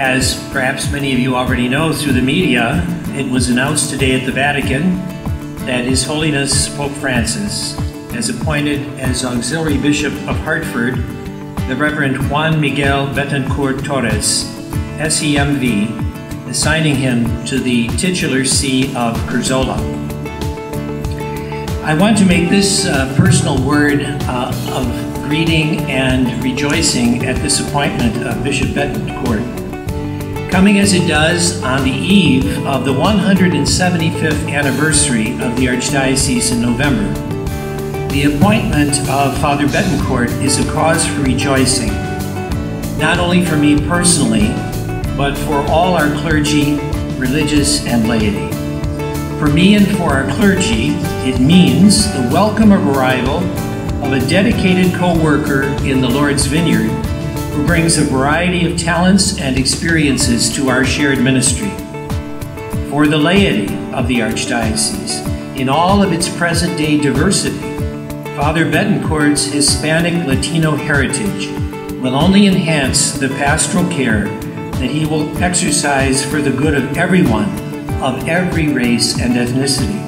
As perhaps many of you already know through the media, it was announced today at the Vatican that His Holiness Pope Francis has appointed as Auxiliary Bishop of Hartford the Reverend Juan Miguel Betancourt Torres, SEMV, assigning him to the titular see of Curzola. I want to make this uh, personal word uh, of greeting and rejoicing at this appointment of Bishop Betancourt coming as it does on the eve of the 175th anniversary of the Archdiocese in November. The appointment of Father Betancourt is a cause for rejoicing, not only for me personally, but for all our clergy, religious, and laity. For me and for our clergy, it means the welcome arrival of a dedicated co worker in the Lord's vineyard who brings a variety of talents and experiences to our shared ministry. For the laity of the Archdiocese, in all of its present day diversity, Father Betancourt's Hispanic Latino heritage will only enhance the pastoral care that he will exercise for the good of everyone of every race and ethnicity.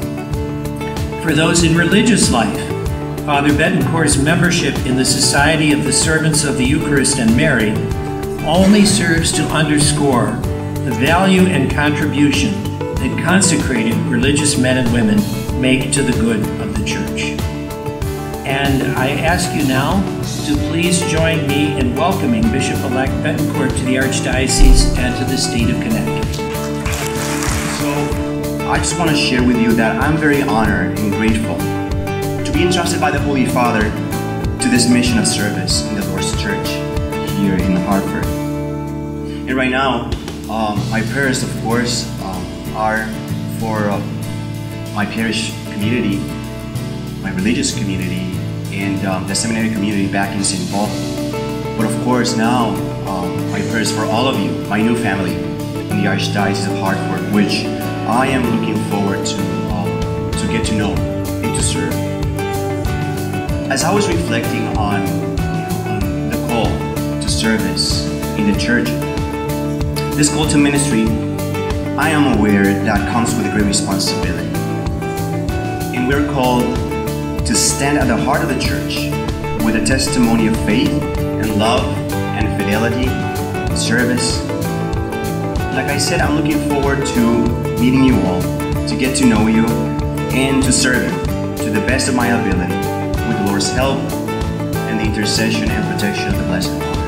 For those in religious life, Father Betancourt's membership in the Society of the Servants of the Eucharist and Mary only serves to underscore the value and contribution that consecrated religious men and women make to the good of the Church. And I ask you now to please join me in welcoming Bishop-elect Betancourt to the Archdiocese and to the state of Connecticut. So, I just want to share with you that I'm very honored and grateful be entrusted by the Holy Father to this mission of service in the Lord's Church here in Hartford. And right now, um, my prayers, of course, um, are for uh, my parish community, my religious community, and um, the seminary community back in St. Paul. But of course, now, um, my prayers for all of you, my new family in the Archdiocese of Hartford, which I am looking forward to, um, to get to know and to serve as I was reflecting on, on the call to service in the church, this call to ministry, I am aware that comes with a great responsibility. And we're called to stand at the heart of the church with a testimony of faith and love and fidelity, and service. Like I said, I'm looking forward to meeting you all, to get to know you, and to serve you to the best of my ability Lord's help and the intercession and protection of the Blessed